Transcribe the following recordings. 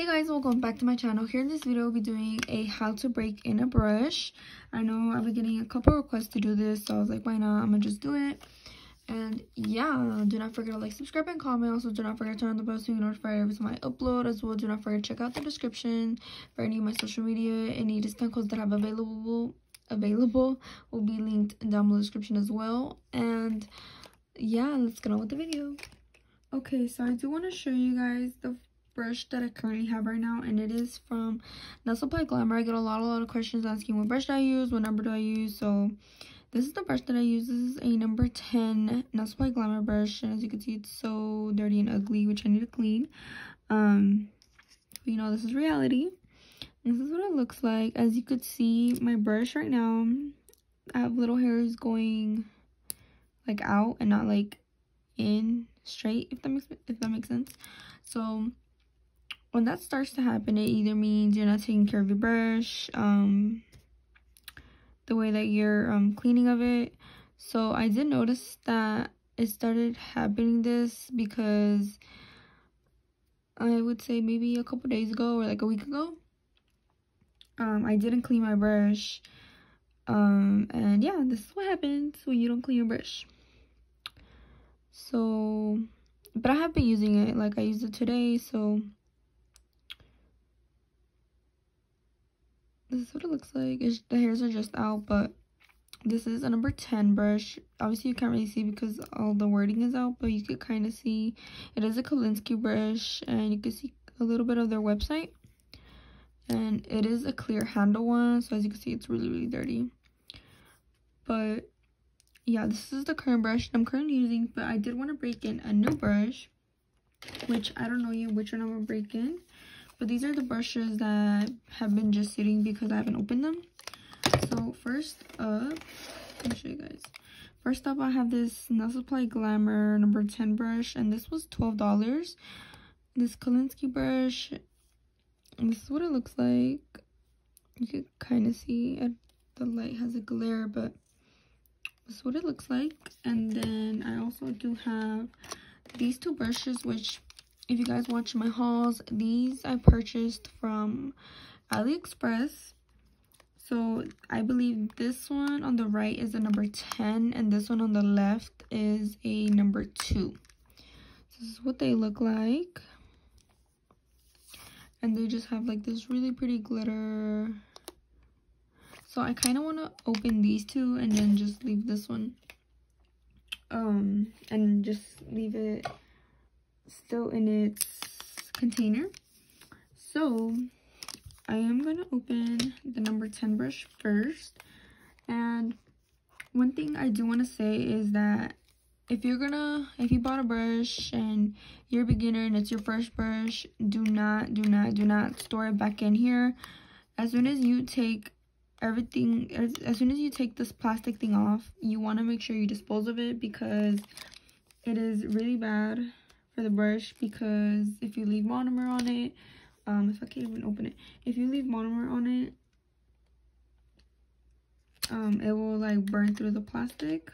Hey guys, welcome back to my channel. Here in this video, I'll be doing a how to break in a brush. I know I've been getting a couple requests to do this, so I was like, why not? I'm gonna just do it. And yeah, do not forget to like, subscribe, and comment. Also, do not forget to turn on the bell so you get notified every time I upload. As well, do not forget to check out the description for any of my social media. Any discount codes that I have available available will be linked down below the description as well. And yeah, let's get on with the video. Okay, so I do want to show you guys the brush that I currently have right now and it is from Nail Supply Glamour. I get a lot a lot of questions asking what brush do I use, what number do I use. So this is the brush that I use. This is a number 10 Nail Supply Glamour brush and as you can see it's so dirty and ugly which I need to clean. Um you know this is reality. This is what it looks like. As you could see my brush right now I have little hairs going like out and not like in straight if that makes if that makes sense so when that starts to happen, it either means you're not taking care of your brush, um, the way that you're um, cleaning of it. So I did notice that it started happening this because I would say maybe a couple days ago or like a week ago. Um, I didn't clean my brush. Um, and yeah, this is what happens when you don't clean your brush. So, but I have been using it. Like I used it today, so this is what it looks like. It's, the hairs are just out but this is a number 10 brush. Obviously you can't really see because all the wording is out but you could kind of see. It is a Kolinsky brush and you can see a little bit of their website. And it is a clear handle one so as you can see it's really really dirty. But yeah this is the current brush i'm currently using but i did want to break in a new brush which i don't know yet which one i'm gonna break in but these are the brushes that have been just sitting because I haven't opened them. So first up, let me show you guys. First up, I have this Nail Supply Glamour number 10 brush, and this was $12. This Kolinsky brush, this is what it looks like. You can kind of see it, the light has a glare, but this is what it looks like. And then I also do have these two brushes, which if you guys watch my hauls these i purchased from aliexpress. So i believe this one on the right is a number 10 and this one on the left is a number 2 this is what they look like. And they just have like this really pretty glitter. So i kind of want to open these two and then just leave this one um and just leave it still in its container. So I am going to open the number 10 brush first. And one thing I do want to say is that if you're gonna if you bought a brush and you're a beginner and it's your first brush do not do not do not store it back in here as soon as you take everything as, as soon as you take this plastic thing off you want to make sure you dispose of it because it is really bad for the brush because if you leave monomer on it, um, if I can't even open it, if you leave monomer on it, um, it will like burn through the plastic.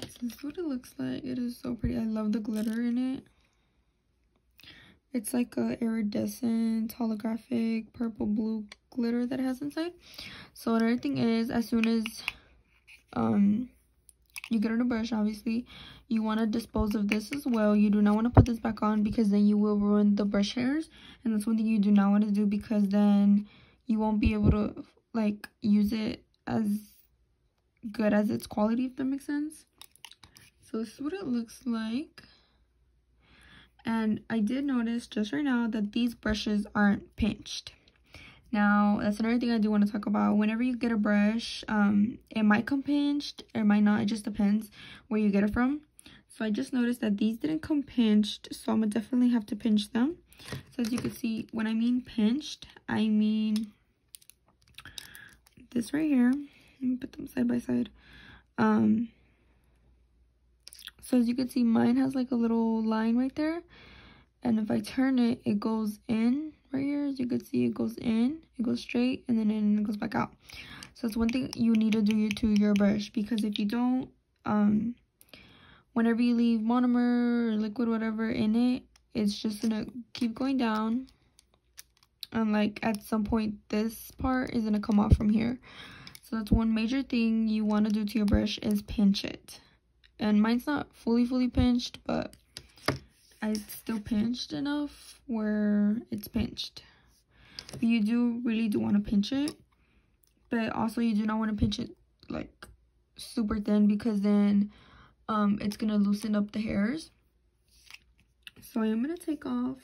this is what it looks like. It is so pretty. I love the glitter in it. It's like a iridescent holographic purple blue glitter that it has inside. So another thing is as soon as um you get on a brush obviously you want to dispose of this as well you do not want to put this back on because then you will ruin the brush hairs and that's one thing you do not want to do because then you won't be able to like use it as good as its quality if that makes sense so this is what it looks like and i did notice just right now that these brushes aren't pinched now, that's another thing I do want to talk about. Whenever you get a brush, um, it might come pinched, it might not. It just depends where you get it from. So I just noticed that these didn't come pinched, so I'm to definitely have to pinch them. So as you can see, when I mean pinched, I mean this right here. Let me put them side by side. Um, so as you can see, mine has like a little line right there. And if I turn it, it goes in right here as you can see it goes in it goes straight and then it goes back out so it's one thing you need to do to your brush because if you don't um whenever you leave monomer or liquid whatever in it it's just gonna keep going down. And like at some point this part is gonna come off from here. So that's one major thing you want to do to your brush is pinch it. And mine's not fully fully pinched but I still pinched enough where it's pinched. But you do really do want to pinch it but also you do not want to pinch it like super thin because then um it's gonna loosen up the hairs. So I am gonna take off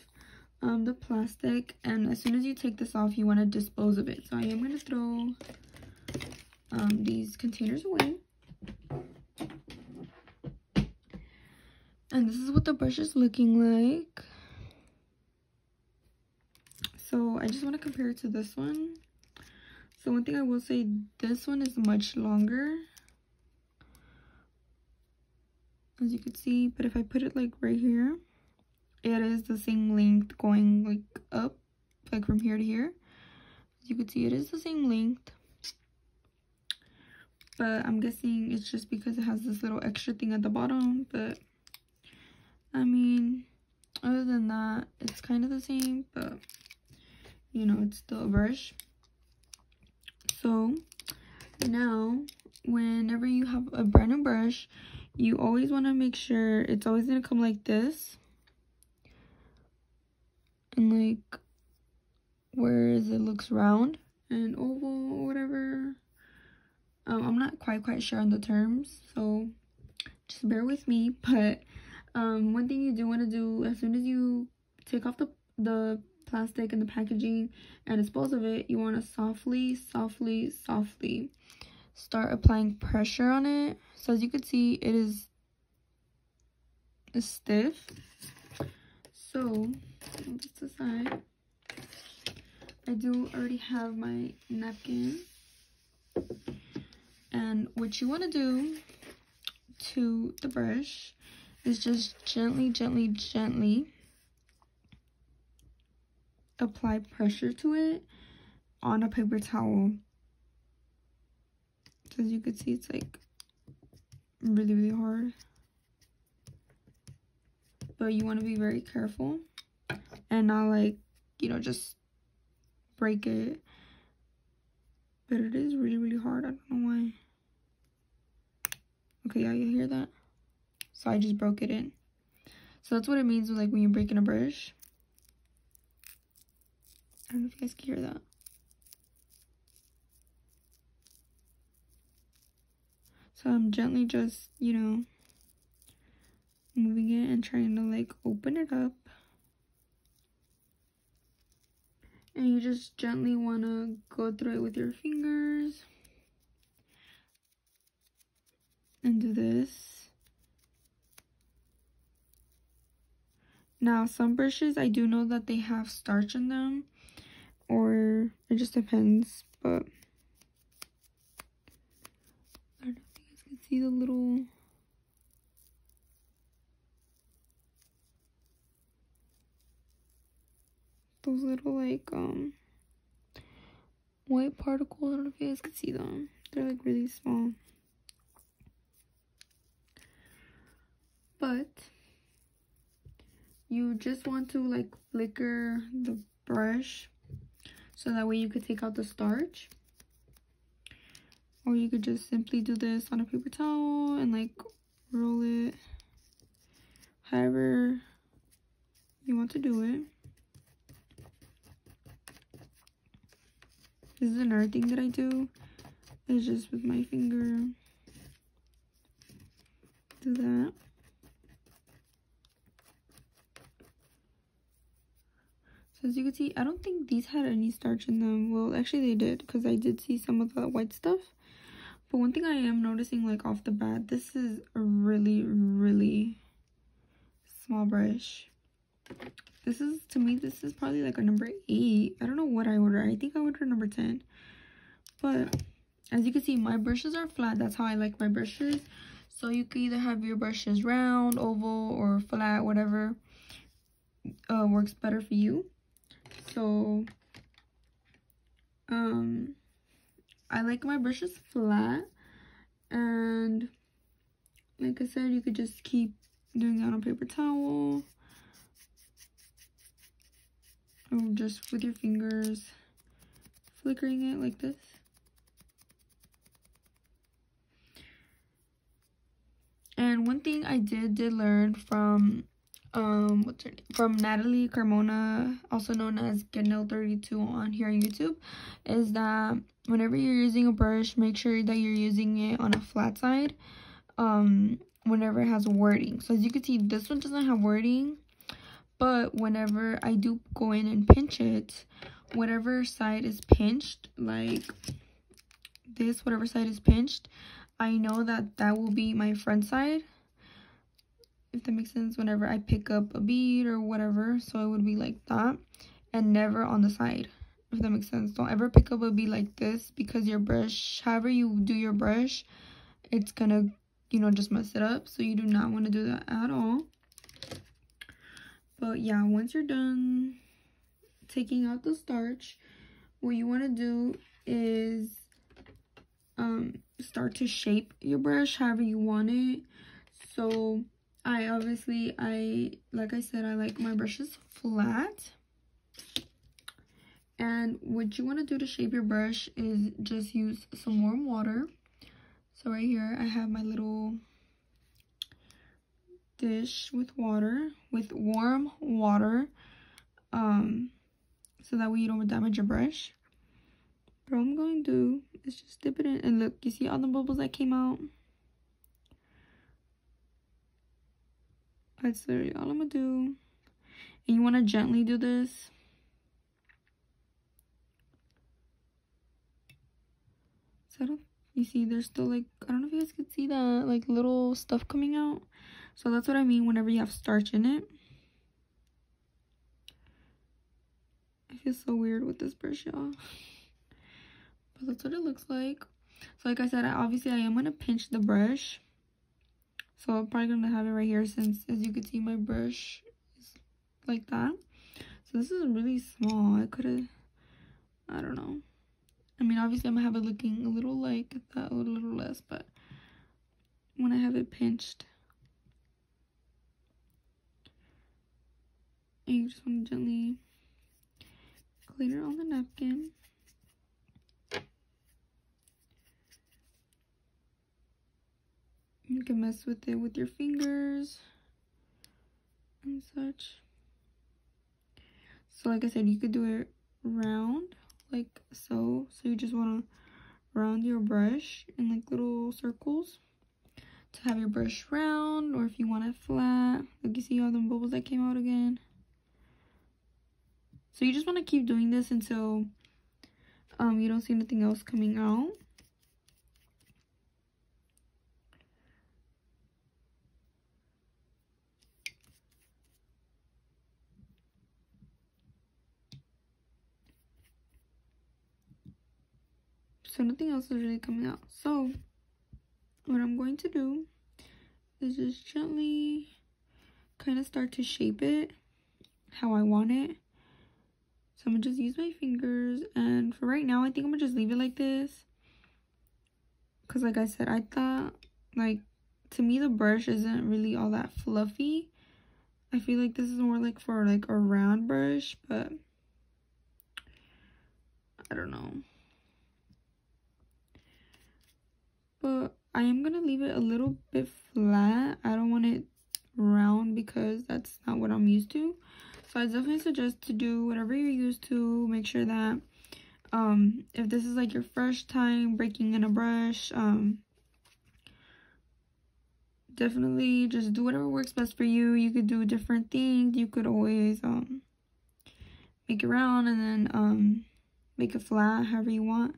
um, the plastic and as soon as you take this off you want to dispose of it. So i am going to throw um, these containers away. And this is what the brush is looking like. So i just want to compare it to this one. So one thing i will say this one is much longer as you can see but if i put it like right here it is the same length going like up like from here to here. As you can see it is the same length. But i'm guessing it's just because it has this little extra thing at the bottom. But i mean other than that it's kind of the same but you know it's still a brush. So now whenever you have a brand new brush you always want to make sure it's always going to come like this. And like whereas it looks round and oval or whatever. Um, i'm not quite quite sure on the terms so just bear with me. But um, one thing you do want to do as soon as you take off the the plastic and the packaging and dispose of it you want to softly softly softly start applying pressure on it. So as you can see it is stiff. So just aside i do already have my napkin. And what you want to do to the brush is just gently gently gently apply pressure to it on a paper towel as you can see it's like really really hard. But you want to be very careful and not like you know just break it. But it is really really hard. I don't know why. Okay yeah you hear that? So i just broke it in. So that's what it means like when you're breaking a brush. I don't know if you guys can hear that so i'm gently just you know moving it and trying to like open it up. And you just gently want to go through it with your fingers. And do this. Now some brushes i do know that they have starch in them or it just depends but i don't know if you guys can see the little those little like um white particles. I don't know if you guys can see them. They're like really small. But you just want to like flicker the brush so that way you could take out the starch. Or you could just simply do this on a paper towel and like roll it however you want to do it. This is another thing that I do. Is just with my finger. Do that. So as you can see, I don't think these had any starch in them. Well, actually they did because I did see some of the white stuff. But one thing I am noticing like off the bat, this is a really, really small brush. This is, to me, this is probably like a number 8. I don't know what I ordered. I think I ordered number 10. But as you can see, my brushes are flat. That's how I like my brushes. So you can either have your brushes round, oval, or flat, whatever uh, works better for you. So, um, I like my brushes flat. And like I said, you could just keep doing that on paper towel or just with your fingers flickering it like this. And one thing I did did learn from um what's her name? from Natalie Carmona, also known as Ganel32 on here on YouTube, is that whenever you're using a brush, make sure that you're using it on a flat side. Um whenever it has wording. So as you can see, this one doesn't have wording. But whenever I do go in and pinch it, whatever side is pinched, like this, whatever side is pinched, I know that that will be my front side. If that makes sense, whenever I pick up a bead or whatever. So it would be like that and never on the side. If that makes sense. Don't ever pick up a bead like this because your brush, however you do your brush, it's gonna, you know, just mess it up. So you do not want to do that at all. But yeah, once you're done taking out the starch, what you want to do is um, start to shape your brush however you want it. So I obviously, I like I said, I like my brushes flat. And what you want to do to shape your brush is just use some warm water. So right here, I have my little dish with water, with warm water. Um, so that way you don't damage your brush. But what I'm going to do is just dip it in. And look, you see all the bubbles that came out? That's literally all I'm going to do. And you want to gently do this. So I don't, you see there's still like, I don't know if you guys could see that like little stuff coming out. So that's what I mean whenever you have starch in it. I feel so weird with this brush, y'all. But that's what it looks like. So like I said, I, obviously I am going to pinch the brush. So I'm probably going to have it right here since as you can see my brush is like that. So this is really small. I could have, I don't know. I mean, obviously I'm going to have it looking a little like that, a little less, but when I have it pinched, and you just want to gently clean it on the napkin. You can mess with it with your fingers and such. So like I said, you could do it round like so. So you just want to round your brush in like little circles to have your brush round or if you want it flat. Like you see all the bubbles that came out again. So you just want to keep doing this until um, you don't see anything else coming out. So nothing else is really coming out. So what I'm going to do is just gently kind of start to shape it how I want it. So I'm gonna just use my fingers and for right now I think I'm gonna just leave it like this. Cause like I said, I thought like to me the brush isn't really all that fluffy. I feel like this is more like for like a round brush, but I don't know. But I am gonna leave it a little bit flat. I don't want it round because that's not what I'm used to. So I definitely suggest to do whatever you're used to. Make sure that um, if this is like your first time breaking in a brush, um, definitely just do whatever works best for you. You could do different things. You could always um, make it round and then um, make it flat, however you want.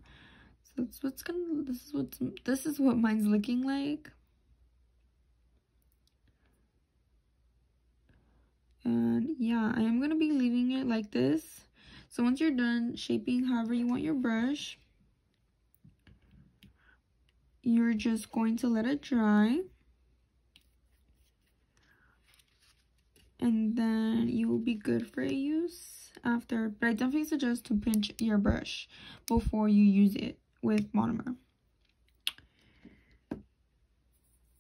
That's what's gonna. This is what's. This is what mine's looking like. and yeah i am to be leaving it like this so once you're done shaping however you want your brush you're just going to let it dry and then you will be good for use after but i definitely suggest to pinch your brush before you use it with monomer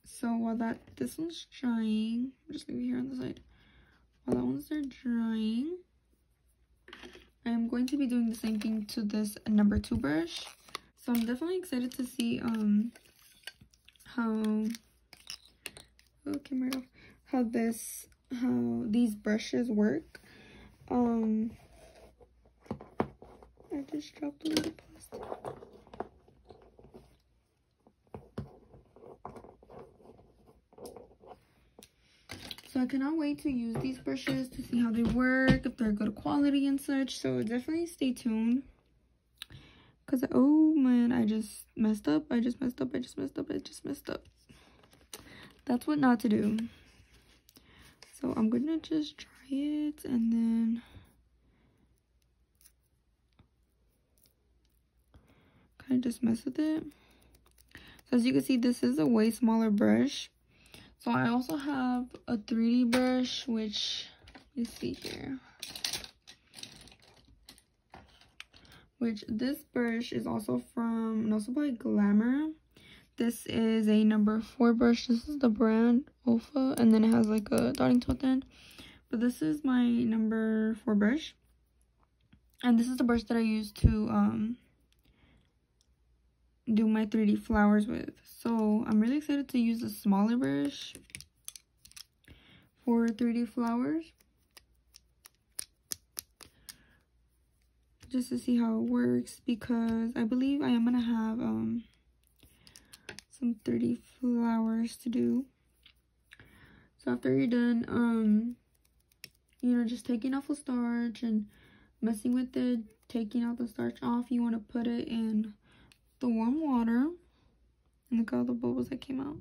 so while that this one's drying I'm just leave it here on the side while that ones are drying I am going to be doing the same thing to this number two brush. So I'm definitely excited to see um how okay right off how this how these brushes work. Um I just dropped a little plastic. I cannot wait to use these brushes to see how they work, if they're good quality and such. So definitely stay tuned. Because, oh man, I just messed up. I just messed up. I just messed up. I just messed up. That's what not to do. So I'm going to just try it and then... Kind of just mess with it. So as you can see, this is a way smaller brush so I also have a 3D brush, which, you see here. Which this brush is also from, also by Glamour. This is a number 4 brush. This is the brand Ofa, And then it has like a dotting tool at end. But this is my number 4 brush. And this is the brush that I use to um, do my 3D flowers with. So I'm really excited to use a smaller brush for 3D flowers. Just to see how it works because I believe I am going to have um, some 3D flowers to do. So after you're done, um, you know, just taking off the starch and messing with it, taking out the starch off, you want to put it in the warm water. And look at all the bubbles that came out.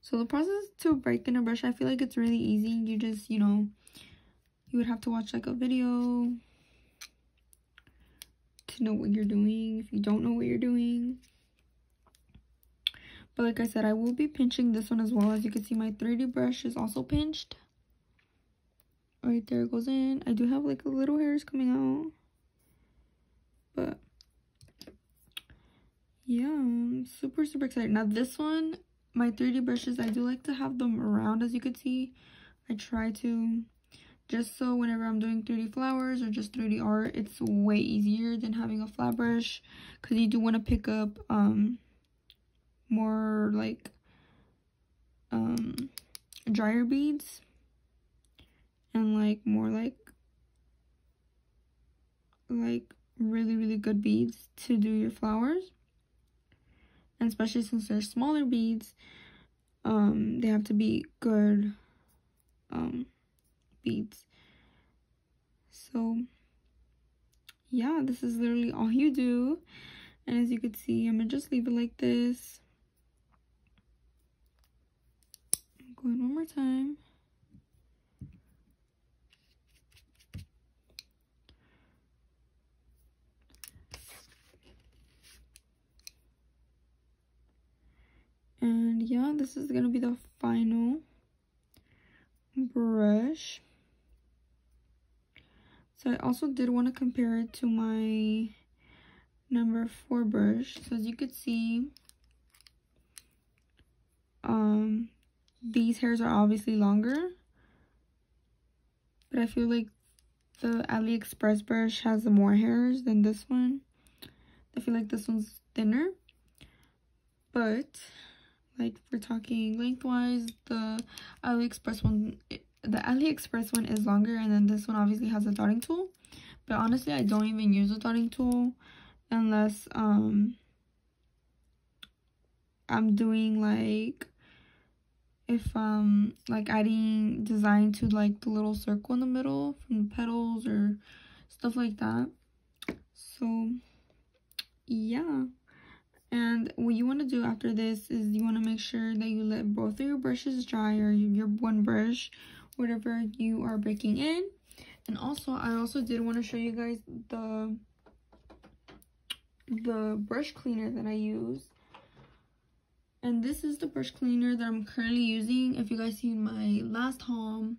So the process to break in a brush, I feel like it's really easy. You just, you know, you would have to watch like a video to know what you're doing if you don't know what you're doing. But like I said, I will be pinching this one as well. As you can see, my 3D brush is also pinched. Right there it goes in. I do have like little hairs coming out. But yeah i'm super super excited. Now this one my 3d brushes i do like to have them around as you can see. I try to just so whenever i'm doing 3d flowers or just 3d art it's way easier than having a flat brush. Because you do want to pick up um more like um drier beads and like more like like really really good beads to do your flowers. And especially since they're smaller beads um they have to be good um beads. So yeah this is literally all you do. And as you can see i'm gonna just leave it like this Going one more time. And yeah this is gonna be the final brush. So I also did want to compare it to my number four brush. So as you could see um these hairs are obviously longer but I feel like the AliExpress brush has more hairs than this one. I feel like this one's thinner but like we're talking lengthwise the aliexpress one the aliexpress one is longer and then this one obviously has a dotting tool. But honestly i don't even use a dotting tool unless um i'm doing like if um like adding design to like the little circle in the middle from the petals or stuff like that so yeah and what you want to do after this is you want to make sure that you let both of your brushes dry or your one brush, whatever you are breaking in. And also, I also did want to show you guys the the brush cleaner that I use. And this is the brush cleaner that I'm currently using. If you guys seen my last haul,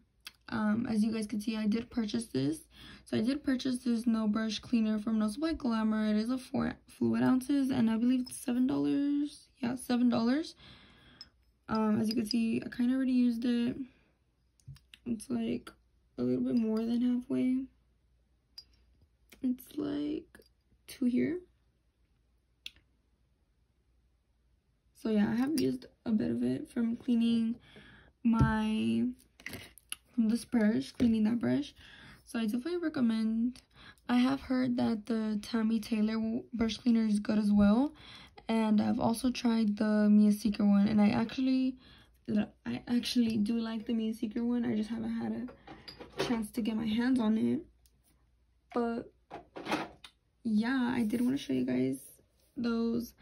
um, as you guys can see, I did purchase this. So I did purchase this no brush cleaner from No by Glamour. It is a four fluid ounces and I believe it's seven dollars. Yeah, seven dollars. Um, as you can see, I kind of already used it. It's like a little bit more than halfway. It's like two here. So yeah, I have used a bit of it from cleaning my, from this brush, cleaning that brush. So I definitely recommend. I have heard that the Tammy Taylor brush cleaner is good as well. And I've also tried the Mia Secret one. And I actually, I actually do like the Mia Secret one. I just haven't had a chance to get my hands on it. But yeah, I did want to show you guys those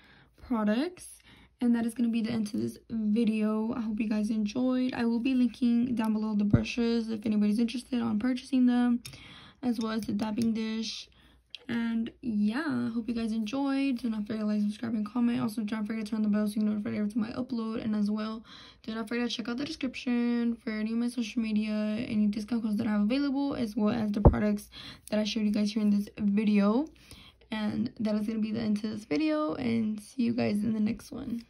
products and that is going to be the end to this video. I hope you guys enjoyed. I will be linking down below the brushes if anybody's interested on purchasing them as well as the dappen dish. And yeah hope you guys enjoyed. Do not forget to like subscribe and comment. Also don't forget to turn the bell so you notified every time i upload. And as well do not forget to check out the description for any of my social media any discount codes that i have available as well as the products that i showed you guys here in this video and that is going to be the end to this video and see you guys in the next one